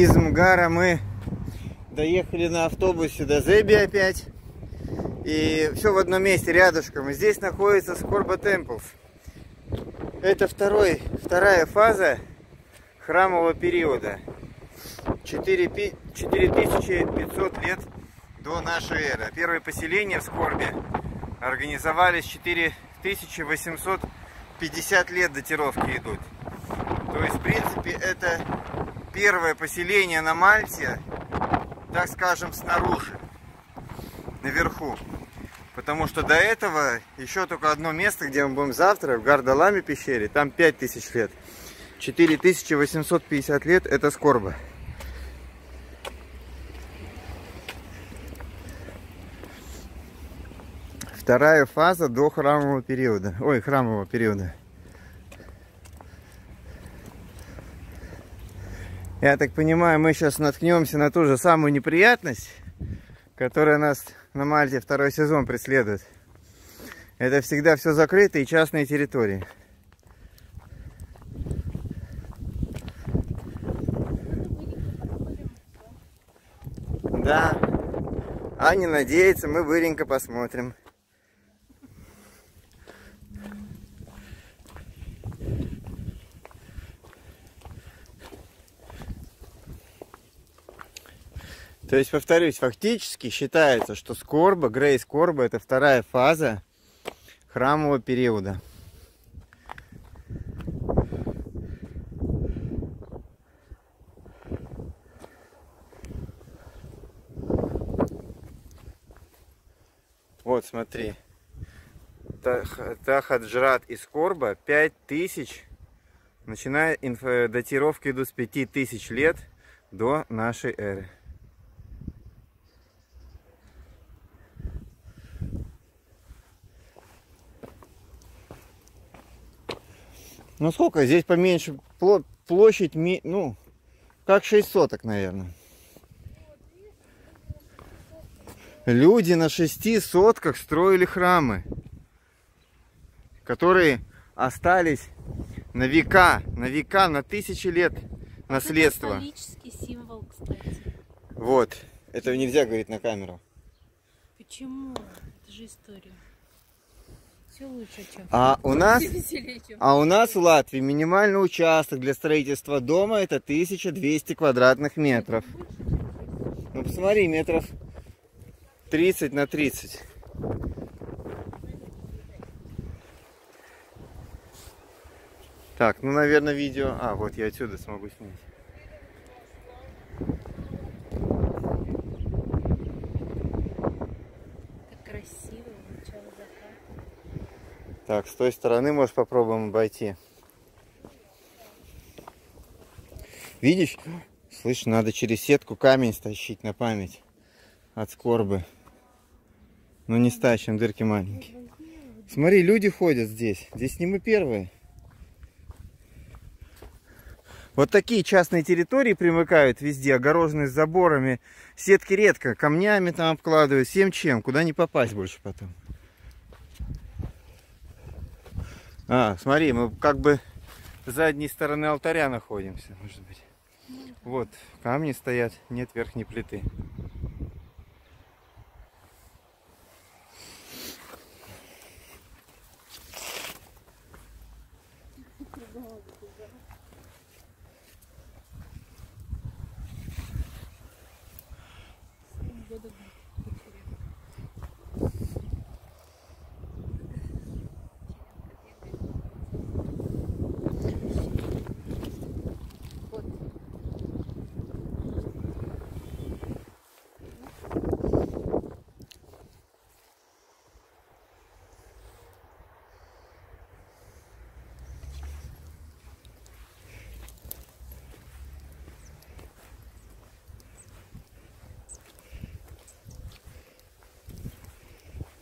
Из Мгара мы доехали на автобусе до Зеби опять. И все в одном месте, рядышком. И здесь находится Скорба Темплс. Это второй, вторая фаза храмового периода. 4, 4500 лет до нашей эры. Первые поселения в Скорбе организовались 4850 лет датировки идут. То есть, в принципе, это первое поселение на Мальте, так скажем, снаружи, наверху. Потому что до этого еще только одно место, где мы будем завтра, в Гардаламе пещере, там 5000 лет. 4850 лет это Скорба. Вторая фаза до храмового периода. Ой, храмового периода. Я так понимаю, мы сейчас наткнемся на ту же самую неприятность, которая нас на Мальте второй сезон преследует. Это всегда все закрыто и частные территории. Да. Аня надеется, мы быренько посмотрим. То есть, повторюсь, фактически считается, что скорба, Грейс Корба, это вторая фаза храмового периода. Вот, смотри. Тахаджрат и Скорба 5000, начиная инфо, датировки идут с 5000 лет до нашей эры. Ну сколько? Здесь поменьше площадь, ну, как 6 соток, наверное. Люди на шести сотках строили храмы, которые остались на века, на века, на тысячи лет наследства. Это исторический символ, кстати. Вот. Это нельзя говорить на камеру. Почему? Это же история все лучше, чем а у нас, а у нас в Латвии минимальный участок для строительства дома это 1200 квадратных метров. Ну посмотри, метров 30 на 30. Так, ну, наверное, видео... А, вот я отсюда смогу снять. Так, с той стороны, может, попробуем обойти. Видишь? Слышь, надо через сетку камень стащить на память от скорбы. Но не стащим, дырки маленькие. Смотри, люди ходят здесь. Здесь не мы первые. Вот такие частные территории примыкают везде, огороженные заборами. Сетки редко, камнями там обкладывают, всем чем, куда не попасть больше потом. А, смотри, мы как бы с задней стороны алтаря находимся, может быть. Вот, камни стоят, нет верхней плиты.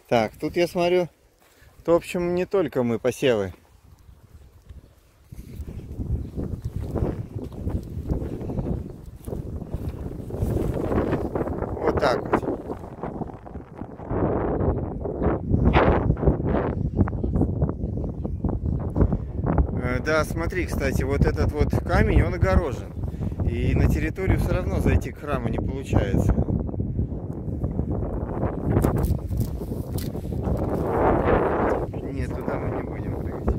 Так, тут я смотрю, то, в общем, не только мы посевы. Вот так вот. Э, да, смотри, кстати, вот этот вот камень, он огорожен. И на территорию все равно зайти к храму не получается. Нет, туда мы не будем прыгать.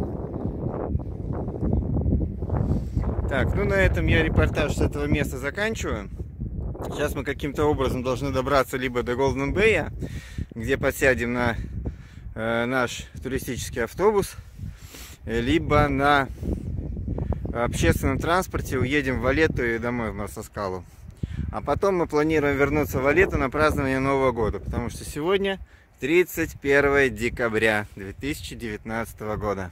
Так, ну на этом я репортаж с этого места заканчиваю. Сейчас мы каким-то образом должны добраться либо до Голден Бэя, где подсядем на э, наш туристический автобус, либо на общественном транспорте уедем в Валету и домой в Марсоскалу. А потом мы планируем вернуться в Валету на празднование Нового года, потому что сегодня 31 декабря 2019 года.